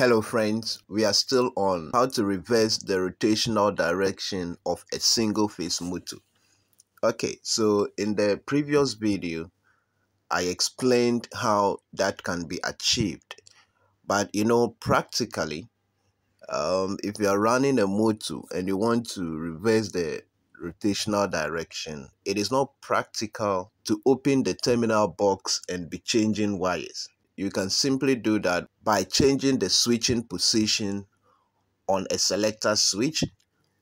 Hello friends, we are still on how to reverse the rotational direction of a single phase motor. Okay, so in the previous video, I explained how that can be achieved. But you know, practically, um, if you are running a motor and you want to reverse the rotational direction, it is not practical to open the terminal box and be changing wires. You can simply do that by changing the switching position on a selector switch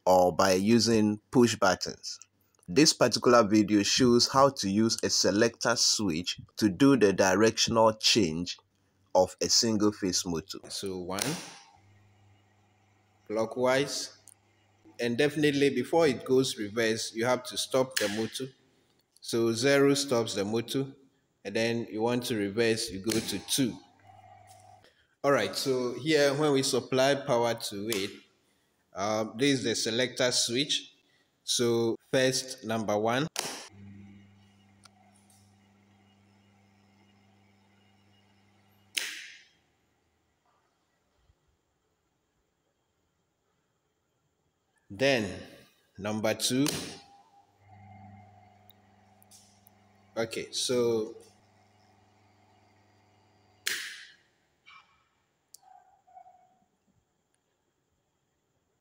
or by using push buttons. This particular video shows how to use a selector switch to do the directional change of a single phase motor. So one, clockwise, and definitely before it goes reverse, you have to stop the motor. So zero stops the motor, and then you want to reverse, you go to two. All right, so here when we supply power to it, um, this is the selector switch. So first, number one. Then number two. Okay, so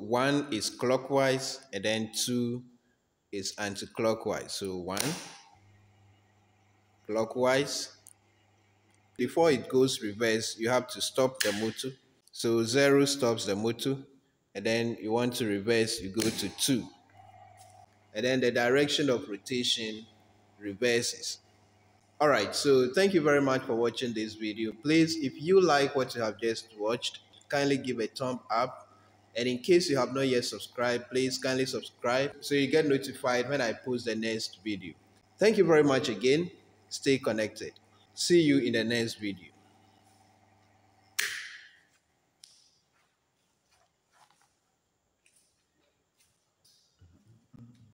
one is clockwise and then two is anti-clockwise. So one clockwise. Before it goes reverse, you have to stop the motor. So zero stops the motor and then you want to reverse, you go to two. And then the direction of rotation reverses. All right, so thank you very much for watching this video. Please, if you like what you have just watched, kindly give a thumb up and in case you have not yet subscribed, please kindly subscribe so you get notified when I post the next video. Thank you very much again. Stay connected. See you in the next video.